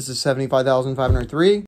This is 75,503.